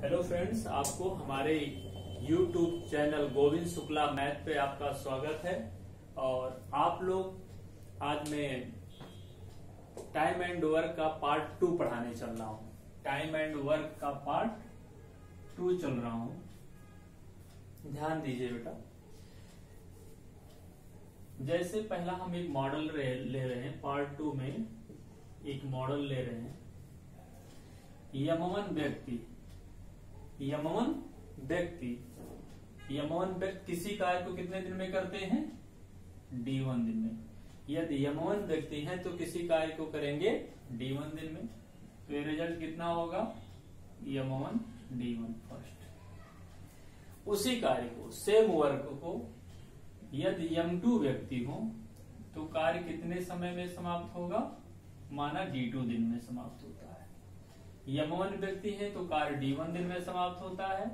Hello friends आपको हमारे YouTube channel Govind Shukla math पे आपका स्वागत है। और आप लोग आज मैं टाइम एंड वर्क का पार्ट टू पढ़ाने चल रहा हूँ। टाइम एंड वर्क का पार्ट टू चल रहा हूँ। ध्यान दीजिए बेटा। जैसे पहला हम एक मॉडल ले रहे हैं पार्ट टू में एक मॉडल ले रहे हैं। यमवन व्यक्ति। यमवन व्यक्ति। यमवन व्यक्ति किसी कार्य को कितने दिन में करते हैं? डी वन दिन में। यदि यमवन व्यक्ति है तो किसी कार्य को करेंगे डी वन दिन में। तो ये रिज़ल्ट कितना होगा? यमवन डी वन फ़र्स्ट उसी कार्य को सेम वर्क को, यदि यम टू व्यक्ति हो तो कार्य कितने समय में समाप्त होगा? माना डी टू दिन में समाप्त होता यम वन व्यक्ति है तो कार्य डी वन दिन में समाप्त होता है।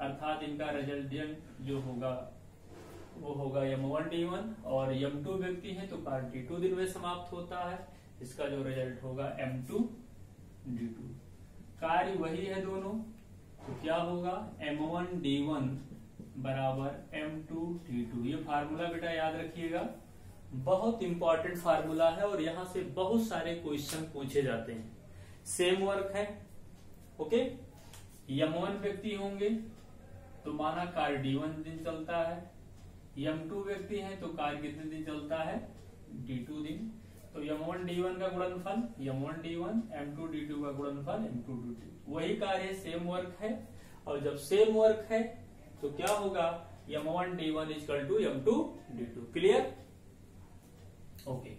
अर्थात इनका रिजल्टेंट जो होगा, वो होगा यम वन डी वन। और यम टू व्यक्ति है तो कार्य डी टू दिन में समाप्त होता है। इसका जो रिज़ल्ट होगा एम टू डी टू। कार्य वही है दोनों। तो क्या होगा? एम वन डी वन बराबर एम टू डी टू। ये फार्मूला बेटा याद रखिएगा। बहुत इंपॉर्टेंट फार्मूला है और यहाँ से बहुत सारे क्वेश्चन पूछे जाते हैं। सेम वर्क है, ओके? यम वन व्यक्ति होंगे तो माना कार्य डी वन दिन चलता है। यम टू व्यक्ति है तो कार्य कितने दिन चलता है? डी टू दिन। तो यम वन डी वन का गुणनफल, M one D one, M two D two का गुणनफल, एम टू डी टू। वही कार्य सेम वर्क है। और जब सेम वर्क है तो क्या होगा? M one D one equal to M two D two. Clear okay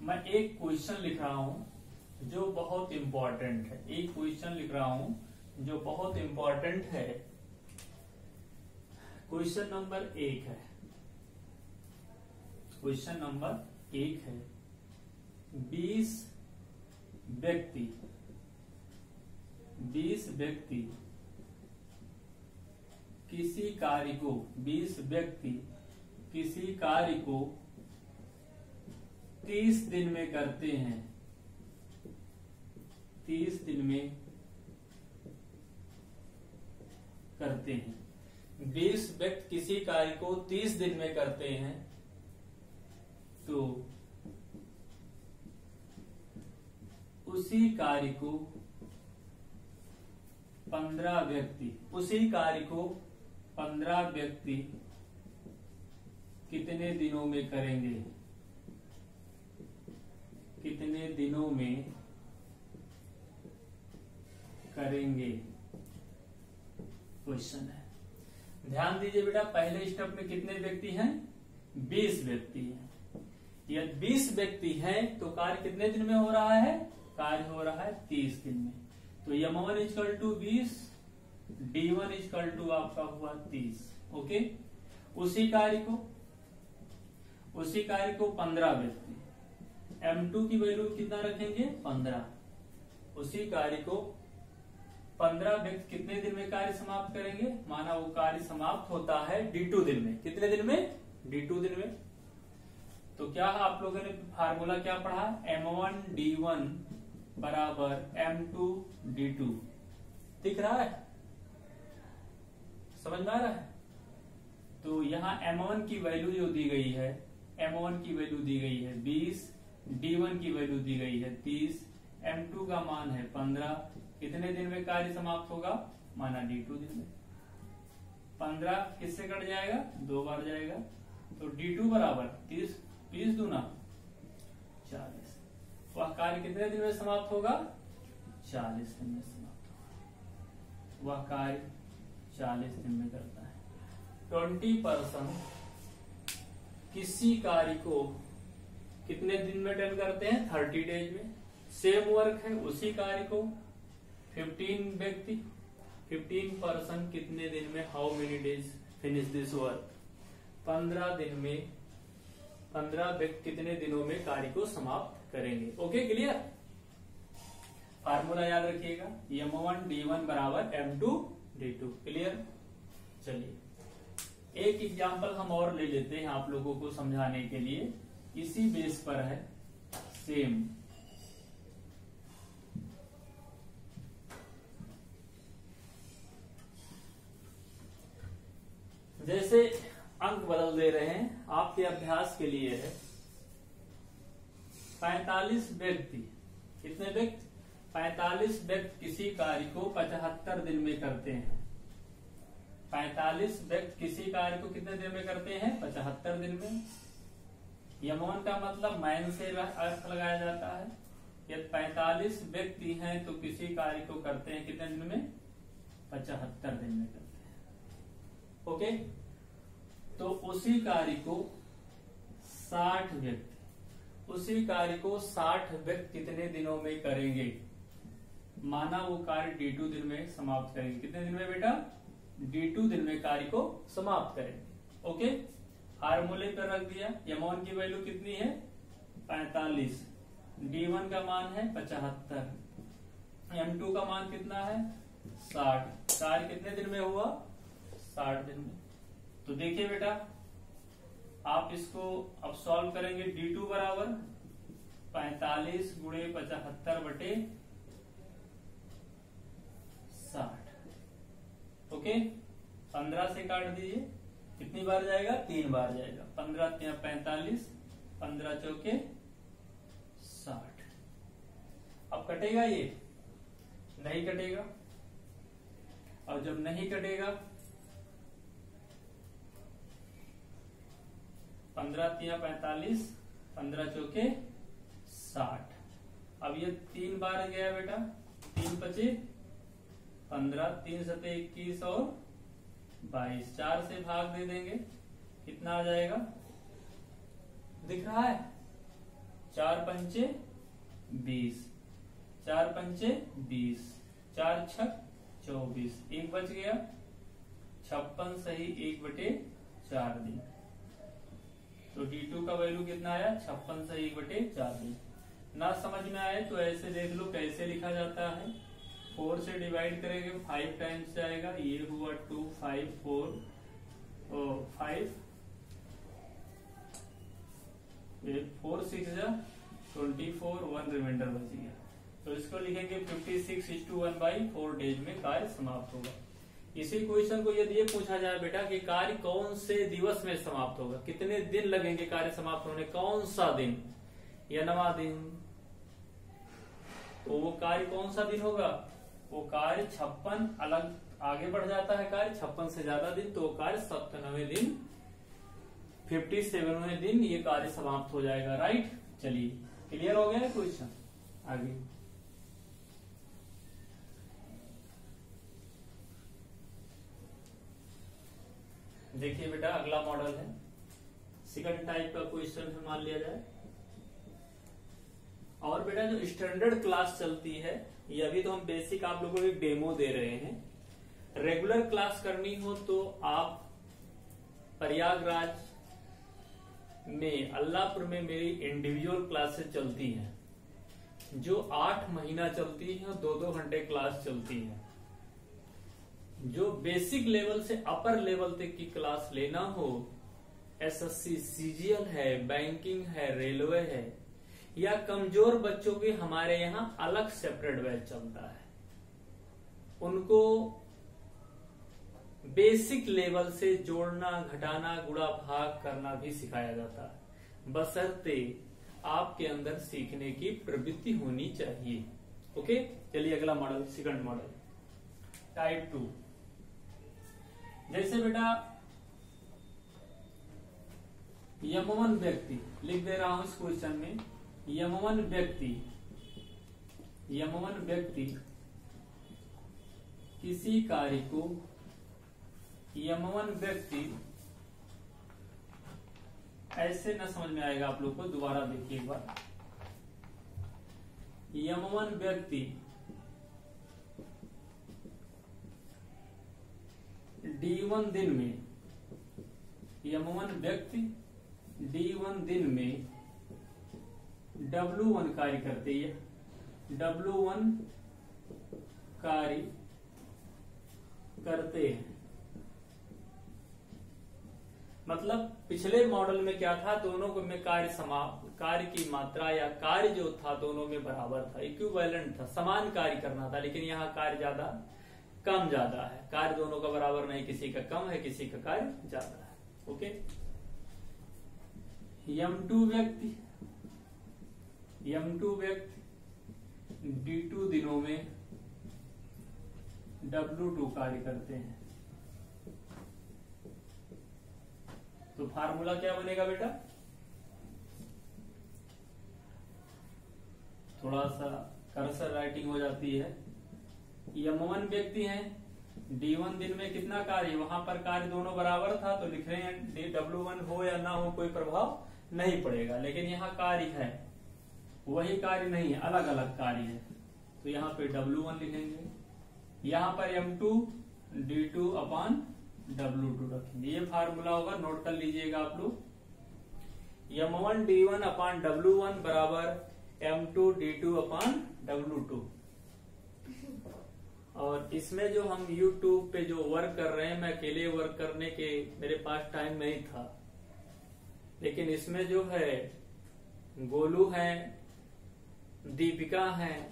मैं एक क्वेश्चन लिख रहा हूँ। जो बहुत इंपॉर्टेंट है। एक क्वेश्चन लिख रहा हूँ, जो बहुत इंपॉर्टेंट है। क्वेश्चन नंबर एक है। क्वेश्चन नंबर एक है। बीस व्यक्ति। बीस व्यक्ति। किसी कार्य को, बीस व्यक्ति किसी कार्य को तीस दिन में करते हैं। तीस दिन में करते हैं। बीस व्यक्ति किसी कार्य को तीस दिन में करते हैं तो उसी कार्य को पंद्रह व्यक्ति, उसी कार्य को पंद्रह व्यक्ति कितने दिनों में करेंगे? कितने दिनों में करेंगे। क्वेश्चन है। ध्यान दीजिए बेटा, पहले स्टेप में कितने व्यक्ति हैं? बीस व्यक्ति हैं। यदि बीस व्यक्ति हैं तो कार्य कितने दिन में हो रहा है? कार्य हो रहा है तीस दिन में। तो यम वन इजकल टू बीस डी वन इजकल टू आपका हुआ तीस। ओके उसी कार्य को, उसी कार्य को पंद्रह व्यक्ति। M2 की वैल्यू कितना रखेंगे? पंद्रह। उसी कार्य को पंद्रह व्यक्ति कितने दिन में कार्य समाप्त करेंगे? माना वो कार्य समाप्त होता है डी टू दिन में। कितने दिन में? डी टू दिन में। तो क्या आप लोगों ने फार्मूला क्या पढ़ा? M1 D1 बराबर M2 D2 दिख रहा है? समझ में आ रहा है? तो यहाँ M1 की वैल्यू जो दी गई है एम वन की वैल्यू दी गई है 20 D1 की वैल्यू दी गई है 30 M2 का मान है 15 कितने दिन में कार्य समाप्त होगा? माना डी टू दिन में। 15 किससे कट जाएगा? दो बार जाएगा। तो डी टू बराबर 30 तीस दूना चालीस। वह कार्य कितने दिन में समाप्त होगा? चालीस दिन में समाप्त होगा। वह कार्य चालीस दिन में करता है। ट्वेंटी परसेंट किसी कार्य को कितने दिन में डन करते हैं? थर्टी डेज़ में। सेम वर्क है उसी कार्य को। फिफ्टीन व्यक्ति? फिफ्टीन परसेंट कितने दिन में? How many days finish this work पंद्रह दिन में, पंद्रह व्यक्ति कितने दिनों में कार्य को समाप्त करेंगे? ओके क्लियर फार्मूला याद रखिएगा। एम वन डी वन बराबर M two D two clear चलिए। एक एग्ज़ाम्पल हम और ले लेते हैं आप लोगों को समझाने के लिए। इसी बेस पर है। सेम जैसे अंक बदल दे रहे हैं, आपके अभ्यास के लिए है। पैतालीस व्यक्ति। कितने व्यक्ति? पैतालीस व्यक्ति किसी कार्य को पचहत्तर दिन में करते हैं। पैतालीस व्यक्ति किसी कार्य को कितने दिन में करते हैं? पचहत्तर दिन में। यमोन का मतलब मैन से अर्थ लगाया जाता है। यदि पैतालीस व्यक्ति हैं तो किसी कार्य को करते हैं कितने दिन में? पचहत्तर दिन में करते हैं। ओके? तो उसी कार्य को साठ व्यक्ति, उसी कार्य को साठ व्यक्ति कितने दिनों में करेंगे? माना वो कार्य डी टू दिन में समाप्त करेंगे। कितने दिन में बेटा? डी टू दिन में कार्य को समाप्त करेंगे। ओके? फार्मूले पर रख दिया। यमोन की वैल्यू कितनी है? पैतालीस। डी वन का मान है पचहत्तर। एम टू का मान कितना है? साठ। कार्य कितने दिन में हुआ? साठ दिन में। तो देखिए बेटा, आप इसको अब सॉल्व करेंगे डी टू बराबर पैतालीस गुड़े पचहत्तर बटे साठ। ओके? पंद्रह से काट दीजिए। कितनी बार जाएगा? तीन बार जाएगा। पंद्रह पैंतालीस, पंद्रह चौके साठ। अब कटेगा ये? नहीं कटेगा। और जब नहीं कटेगा पंद्रह तिया पैंतालीस, पंद्रह चौके साठ। अब ये तीन बार गया बेटा, तीन पचे, पंद्रह, तीन सते इक्कीस और बाईस। चार से भाग दे देंगे, कितना आ जाएगा? दिख रहा है? चार पंचे बीस। चार पंचे बीस। चार छक चौबीस। एक बच गया। छप्पन सही एक बटे चार दिन तो डी टू का वैल्यू कितना आया? छप्पन सही एक बटे चार दिन ना समझ में आए तो ऐसे देख लो कैसे लिखा जाता है। फोर से डिवाइड करेंगे फाइव टाइम्स जाएगा। ये हुआ two five four five four six जा ट्वेंटी फोर वन रिमाइंडर बच गया। तो इसको लिखेंगे fifty six is two one by four days में कार्य समाप्त होगा। इसी क्वेश्चन को यदि ये पूछा जाए बेटा कि कार्य कौन से दिवस में समाप्त होगा? कितने दिन लगेंगे कार्य समाप्त होने? कौन सा दिन? या नवा दिन? तो वो कार्य कौन सा दिन होगा? वो कार्य छप्पन अलग आगे बढ़ जाता है कार्य, छप्पन से ज़्यादा दिन तो कार्य सप्तनवे दिन फिफ्टी सेवनवे दिन ये कार्य समाप्त हो जाएगा। राइट चलिए क्लियर हो गया क्वेश्चन? आगे। देखिए बेटा, अगला मॉडल है। सेकंड टाइप का क्वेश्चन है मान लिया जाए। और बेटा, जो स्टैंडर्ड क्लास चलती है, ये अभी तो हम बेसिक आप लोगों को डेमो दे रहे हैं। रेगुलर क्लास करनी हो तो आप प्रयागराज में, अल्लाहपुर में मेरी इंडिविजुअल क्लासेस चलती हैं। जो आठ महीना चलती है और दो दो घंटे क्लास चलती है। जो बेसिक लेवल से अपर लेवल तक की क्लास लेना हो एसएससी सीजीएल है बैंकिंग है रेलवे है, या कमज़ोर बच्चों के हमारे यहाँ अलग सेपरेट बैच चलता है, उनको बेसिक लेवल से जोड़ना, घटाना गुड़ा भाग करना भी सिखाया जाता है। बसरते आपके अंदर सीखने की प्रवृत्ति होनी चाहिए। ओके चलिए अगला model second model type two जैसे बेटा यमवन व्यक्ति, लिख दे रहा हूँ इस क्वेश्चन में यमवन व्यक्ति यमवन व्यक्ति किसी कार्य को यमवन व्यक्ति, ऐसे न समझ में आएगा आप लोग को, दोबारा देखिए एक बार। यमवन व्यक्ति डी वन दिन में यमवन व्यक्ति डी वन दिन में डब्लू वन कार्य करते हैं। डब्लू वन कार्य करते हैं। मतलब पिछले मॉडल में क्या था? दोनों को में कार्य समाप्त कार्य की मात्रा या कार्य जो था, दोनों में बराबर था। इक्विवेलेंट था। समान कार्य करना था, लेकिन यहाँ कार्य ज़्यादा कम ज़्यादा है। कार्य दोनों का बराबर नहीं, किसी का कम है, किसी का कार्य ज़्यादा है। ओके? यम टू व्यक्ति, यम टू व्यक्ति, डी टू दिनों में डब्ल्यू टू कार्य करते हैं। तो फार्मूला क्या बनेगा बेटा? थोड़ा सा कर्सर राइटिंग हो जाती है। यमवन व्यक्ति हैं। डी वन दिन में कितना कार्य? वहाँ पर कार्य दोनों बराबर था तो लिख रहे हैं डी डब्ल्यू वन हो या ना हो कोई प्रभाव नहीं पड़ेगा। लेकिन यहाँ कार्य है। वही कार्य नहीं है अलग अलग कार्य है। तो यहाँ पे डब्ल्यू वन लिखेंगे। यहाँ पर M two D two upon W two रखेंगे। ये फार्मूला होगा, नोट कर लीजिएगा आप लोग। M one D one upon W one बराबर M two D two upon W two और इसमें जो हम YouTube पे जो वर्क कर रहे हैं, मैं अकेले वर्क करने के, मेरे पास टाइम नहीं था। लेकिन इसमें जो है, गोलू है, दीपिका है,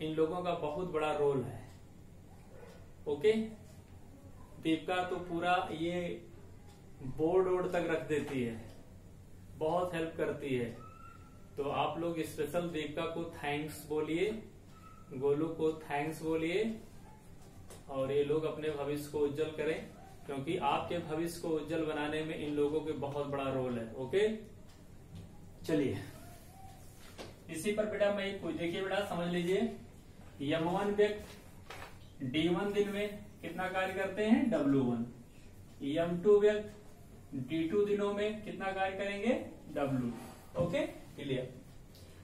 इन लोगों का बहुत बड़ा रोल है। ओके दीपिका तो पूरा ये बोर्ड वोर्ड तक रख देती है। बहुत हेल्प करती है। तो आप लोग स्पेशल दीपिका को थैंक्स बोलिए। गोलू को थैंक्स बोलिए और ये लोग अपने भविष्य को उज्जवल करें, क्योंकि आपके भविष्य को उज्जवल बनाने में इन लोगों के बहुत बड़ा रोल है ओके चलिए। इसी पर बेटा मैं कुछ, देखिए बेटा, समझ लीजिए। यम वन व्यक्त डी वन दिन में कितना कार्य करते हैं? W one. यम टू व्यक्त डी टू दिनों में कितना कार्य करेंगे? डब्ल्यू। ओके? क्लियर।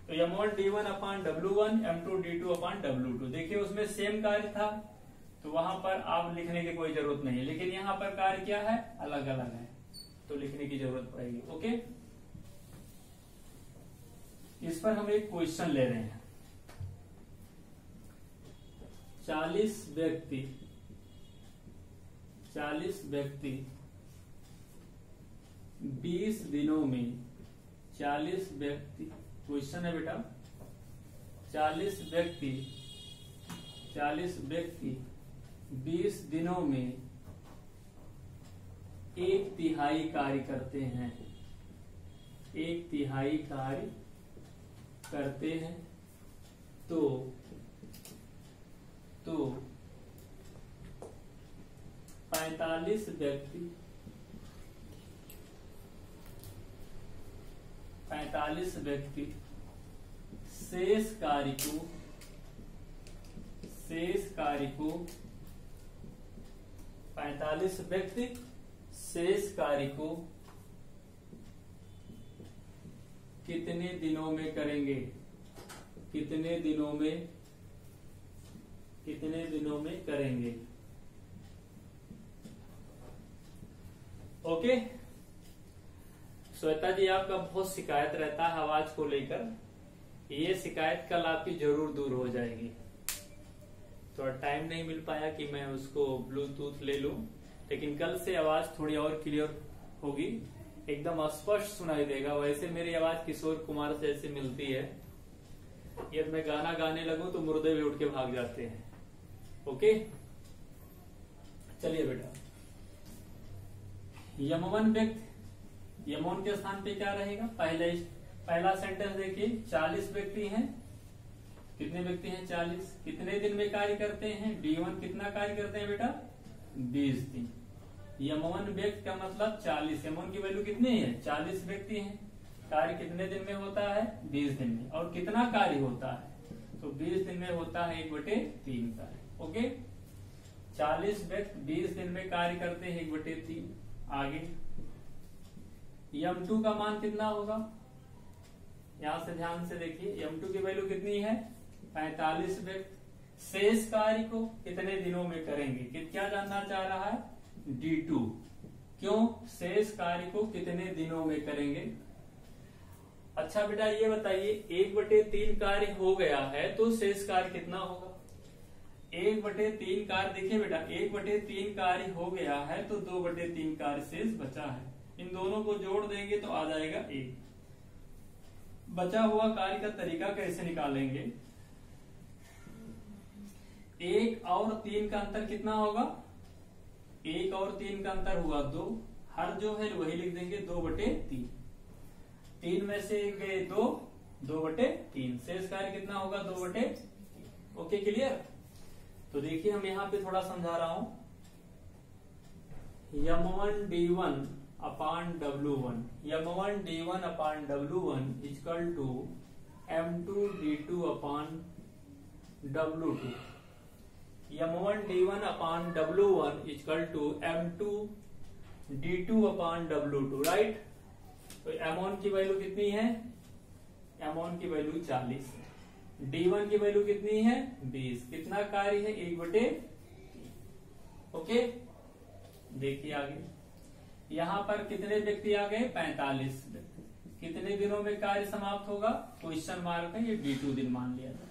तो M one D one upon W one M two D two upon W two देखिए, उसमें सेम कार्य था तो वहाँ पर आप लिखने की कोई ज़रूरत नहीं है। लेकिन यहाँ पर कार्य क्या है? अलग अलग है। तो लिखने की ज़रूरत पड़ेगी, ओके? इस पर हम एक क्वेश्चन ले रहे हैं। चालीस व्यक्ति चालीस व्यक्ति बीस दिनों में चालीस व्यक्ति क्वेश्चन है बेटा। चालीस व्यक्ति चालीस व्यक्ति बीस दिनों में एक तिहाई कार्य करते हैं। एक तिहाई कार्य करते हैं। तो तो पैतालीस व्यक्ति पैतालीस व्यक्ति शेष कार्य को, शेष कार्य को, पैतालीस व्यक्ति शेष कार्य को कितने दिनों में करेंगे कितने दिनों में, कितने दिनों में करेंगे ओके okay? श्वेता जी, आपका बहुत शिकायत रहता है आवाज़ को लेकर ये शिकायत कल आपकी ज़रूर दूर हो जाएगी। थोड़ा टाइम नहीं मिल पाया कि मैं उसको ब्लूटूथ ले लूँ, लेकिन कल से आवाज़ थोड़ी और क्लियर होगी। एकदम स्पष्ट सुनाई देगा। वैसे मेरी आवाज़ किशोर कुमार से ऐसे मिलती है। यदि मैं गाना गाने लगू तो मुर्दे भी उठ के भाग जाते हैं। ओके? चलिए बेटा। यमवन व्यक्ति यमोन के स्थान पे क्या रहेगा? पहले पहला सेंटेंस देखिए, चालीस व्यक्ति हैं। कितने व्यक्ति हैं चालीस? कितने दिन में कार्य करते हैं? डी वन कितना कार्य करते हैं बेटा? बीस दिन। यमोन व्यक्ति का मतलब चालीस यमोन की वैल्यू कितनी है? चालीस व्यक्ति हैं। कार्य कितने दिन में होता है? बीस दिन में। और कितना कार्य होता है? तो बीस दिन में होता है एक बटे तीन कार्य। ओके? चालीस व्यक्ति बीस दिन में कार्य करते हैं एक बटे तीन। आगे। यम टू का मान कितना होगा? यहाँ से ध्यान से देखिए यम टू की वैल्यू कितनी है? पैतालीस व्यक्त शेष कार्य को कितने दिनों में करेंगे? क्या जानना चाह रहा है? डी टू क्यों? शेष कार्य को कितने दिनों में करेंगे? अच्छा बेटा, ये बताइए, एक बटे तीन कार्य हो गया है तो शेष कार्य कितना होगा? एक बटे तीन कार्य देखिए बेटा, एक बटे तीन कार्य हो गया है तो दो बटे तीन कार्य शेष बचा है। इन दोनों को जोड़ देंगे तो आ जाएगा एक बचा हुआ कार्य का तरीका कैसे निकालेंगे? एक और तीन का अंतर कितना होगा? एक और तीन का अंतर हुआ दो। हर जो है वही लिख देंगे दो बटे तीन। तीन में से गए दो दो बटे तीन। शेष कार्य कितना होगा? दो बटे ओके, क्लियर? तो देखिए, हम यहाँ पे थोड़ा समझा रहा हूँ। M one D one upon W one M one D one upon W one equal to M two D two upon W two M one D one upon W one equal to M two D two upon W two right तो M one की value कितनी है? M one की value चालीस. D one की value कितनी है? बीस. कितना कार्य है? एक बटे ओके देखिए आगे. यहाँ पर कितने व्यक्ति आ गए? पैंतालीस व्यक्ति। कितने दिनों में कार्य समाप्त होगा? क्वेश्चन मार्क है, ये डी टू दिन मान लिया था।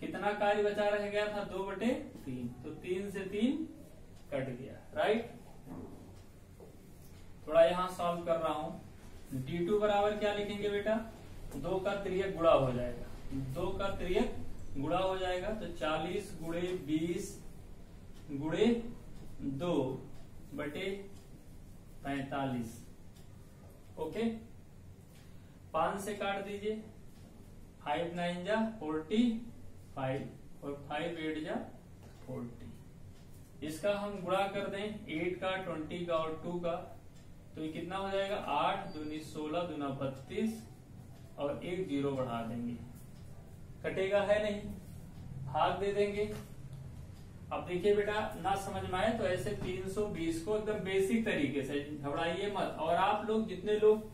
कितना कार्य बचा रह गया था? दो बटे तीन। तो तीन से तीन कट गया राइट थोड़ा यहाँ सॉल्व कर रहा हूँ। डी टू बराबर क्या लिखेंगे बेटा? दो का त्रियक गुड़ा हो जाएगा। दो का त्रियक गुड़ा हो जाएगा तो चालीस गुड़े बीस गुड़े दो बटे पैतालीस। ओके? पाँच से काट दीजिए। फाइव नाइन जा फोर्टी फाइव और फाइव एट जा फोर्टी। इसका हम गुणा कर दें एट का, ट्वेंटी का और टू का। तो ये कितना हो जाएगा? आठ दूनी सोलह दूना बत्तीस और एक ज़ीरो बढ़ा देंगे। कटेगा है नहीं? भाग दे देंगे। अब देखिए बेटा, ना समझ में आए तो ऐसे 320 को एकदम बेसिक तरीके से घबराइए मत। और आप लोग जितने लोग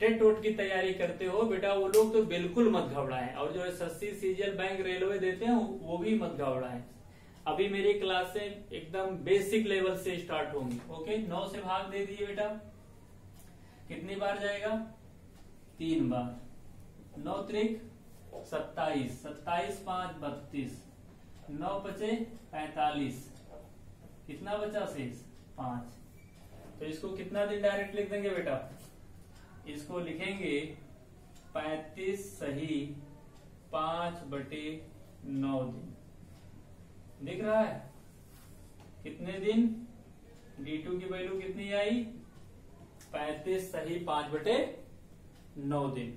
टेट टोट की तैयारी करते हो, बेटा, वो लोग तो बिल्कुल मत घबराएँ। और जो सस्ती सीजीएल बैंक रेलवे देते हैं, वो भी मत घबराएँ। अभी मेरी क्लासें एकदम बेसिक लेवल से स्टार्ट होंगी ओके नौ से भाग दे दिए बेटा। कितनी बार जाएगा? तीन बार। नौ त्रिक, सत्ताईस। सत्ताईस, पाँच, बत्तीस। नौ बचे पैतालीस। कितना बचा शेष पाँच। तो इसको कितना दिन डायरेक्ट लिख देंगे बेटा? इसको लिखेंगे पैतीस सही पाँच बटे नौ दिन। दिख रहा है? कितने दिन? डी टू की वैल्यू कितनी आई? पैतीस सही पाँच बटे नौ दिन।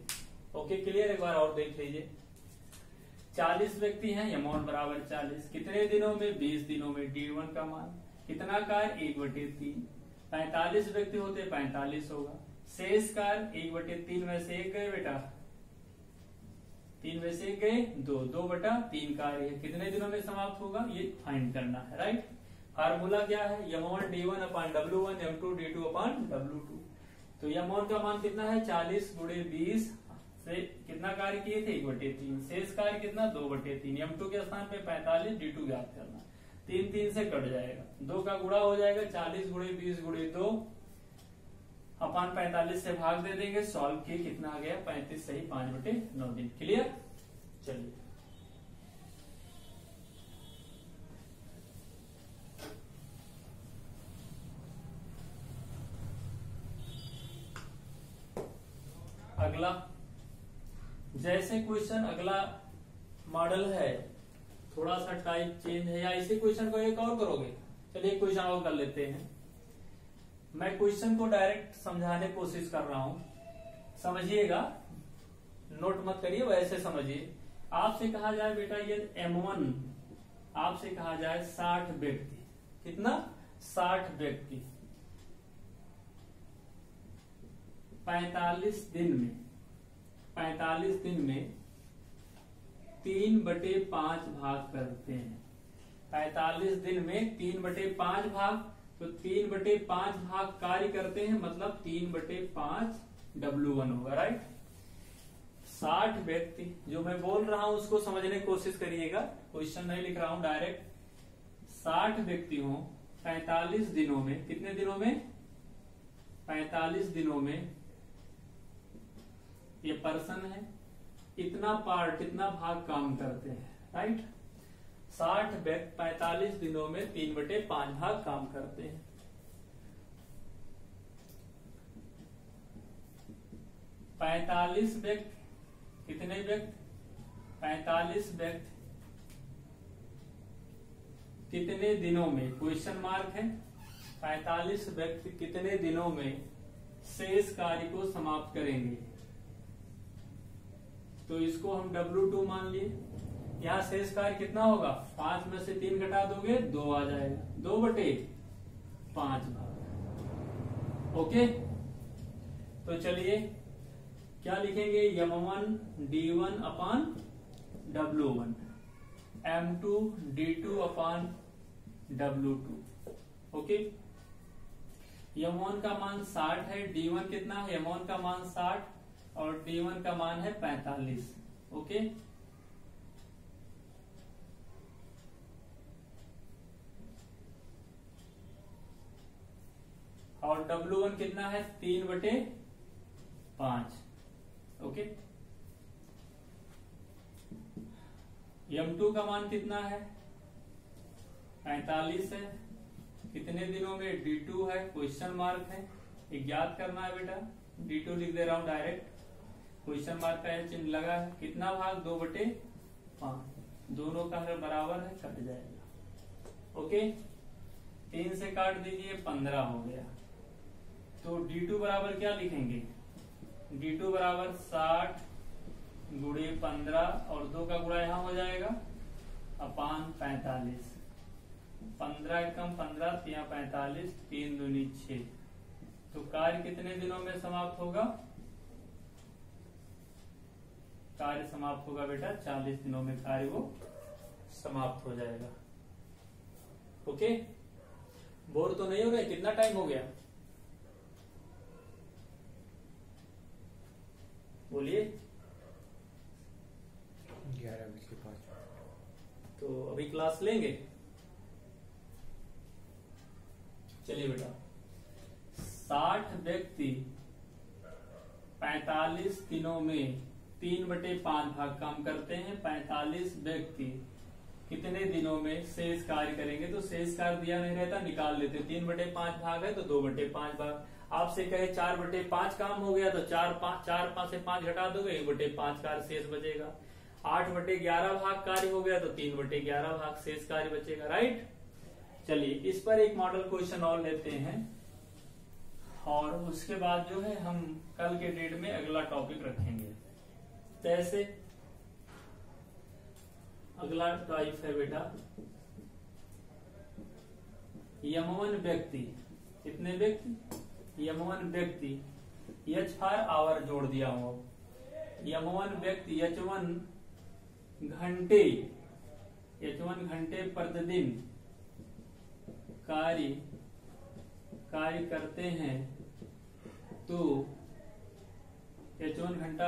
ओके क्लियर एक बार और देख लीजिए। चालीस व्यक्ति हैं अमाउंट बराबर चालीस। कितने दिनों में? बीस दिनों में। डी वन का मान। कितना कार? एक बटे तीन। पैंतालीस व्यक्ति होते, पैंतालीस होगा। शेष कार एक बटे तीन में से एक गए बेटा। तीन में से एक गए, दो। दो बटा तीन कार्य कितने दिनों में समाप्त होगा? ये फाइंड करना है राइट फार्मूला क्या है? M one D one upon W one M two D two upon W two तो यमोन का मान कितना है? चालीस गुड़े बीस से कितना कार्य किए थे? एक बटे तीन। शेष कार्य कितना? दो बटे तीन। एम टू के स्थान पे पैंतालीस डी टू ज्ञात करना। तीन तीन से कट जाएगा। दो का गुड़ा हो जाएगा चालीस गुड़े बीस गुड़े दो। अपान पैंतालीस से भाग दे देंगे। सॉल्व किए कितना आ गया? पैंतीस सही पाँच बटे नौ दिन। क्लियर चलिए। अगला। जैसे क्वेश्चन अगला मॉडल है, थोड़ा सा टाइप चेंज है, या इसी क्वेश्चन को एक और करोगे? चलिए क्वेश्चन और कर लेते हैं। मैं क्वेश्चन को डायरेक्ट समझाने की कोशिश कर रहा हूँ। समझिएगा। नोट मत करिए, वैसे समझिए। आपसे कहा जाए, बेटा, ये M1 आपसे कहा जाए साठ व्यक्ति कितना? साठ व्यक्ति पैतालीस दिन में। पैतालीस दिन में तीन बटे पाँच भाग करते हैं। पैतालीस दिन में तीन बटे पाँच भाग तो तीन बटे पाँच भाग कार्य करते हैं मतलब तीन बटे पाँच डब्ल्यू वन होगा राइट साठ व्यक्ति, जो मैं बोल रहा हूँ, उसको समझने की कोशिश करिएगा। क्वेश्चन नहीं लिख रहा हूँ डायरेक्ट साठ व्यक्तियों पैतालीस दिनों में, कितने दिनों में? पैतालीस दिनों में ये पर्सन है, इतना पार्ट इतना भाग काम करते हैं राइट साठ पैतालीस दिनों में तीन बटे पाँच भाग काम करते हैं। पैतालीस व्यक्ति कितने व्यक्ति पैतालीस व्यक्ति कितने दिनों में? क्वेश्चन मार्क है। 45 व्यक्ति कितने दिनों में शेष कार्य को समाप्त करेंगे? तो इसको हम W2 मान लिए। यहाँ शेष कार्य कितना होगा? पाँच में से तीन घटा दोगे, दो आ जाएगा। दो बटे पाँच भाग ओके? तो चलिए, क्या लिखेंगे? M one D one upon W one M two D two upon W two okay? M one का मान 60 है डी वन कितना है? यम वन का मान 60 और डी वन का मान है 45 ओके? और डब्ल्यू वन कितना है? तीन बटे पाँच, ओके? एम टू का मान कितना है? पैतालीस है। कितने दिनों में डी टू है? क्वेश्चन मार्क है। ज्ञात करना है बेटा। डी टू लिख दे रहा हूँ डायरेक्ट क्वेश्चन मार्क का चिन्ह लगा है, कितना भाग? दो बटे पाँच। दोनों का अगर बराबर है कट जाएगा। ओके? तीन से काट दीजिए, पंद्रह हो गया। तो डी टू बराबर क्या लिखेंगे? डी टू बराबर साठ गुड़े पंद्रह, और दो का गुड़ा यहाँ हो जाएगा। अपान पैतालीस। पंद्रह कम पंद्रह, तिया पैतालीस, तीन दूनी छ। तो कार्य कितने दिनों में समाप्त होगा? कार्य समाप्त होगा बेटा चालीस दिनों में कार्य वो समाप्त हो जाएगा। ओके? बोर तो नहीं हो गया कितना टाइम हो गया? बोलिए। ग्यारह बज के पाँच तो अभी क्लास लेंगे? चलिए बेटा। साठ व्यक्ति पैतालीस दिनों में तीन बटे पाँच भाग काम करते हैं, पैतालीस व्यक्ति। कितने दिनों में शेष कार्य करेंगे? तो शेष कार्य दिया नहीं रहता, निकाल लेते। तीन बटे पाँच भाग है तो दो बटे पाँच भाग। आपसे कहे चार बटे पाँच काम हो गया तो चार पाँच चार पाँच से पाँच घटा दोगे, एक बटे पाँच कार्य शेष बचेगा। आठ बटे ग्यारह भाग कार्य हो गया तो तीन बटे ग्यारह भाग शेष कार्य बचेगा राइट चलिए, इस पर एक मॉडल क्वेश्चन और लेते हैं। और उसके बाद जो है, हम कल के डेट में अगला टॉपिक रखेंगे। जैसे अगला टाइप है बेटा। यमवन व्यक्ति। कितने व्यक्ति? यमवन व्यक्ति। यच फार आवर जोड़ दिया हूँ यमवन व्यक्ति, यचवन घंटे। यचवन घंटे प्रतिदिन कार्य कार्य करते हैं। तो यचवन घंटा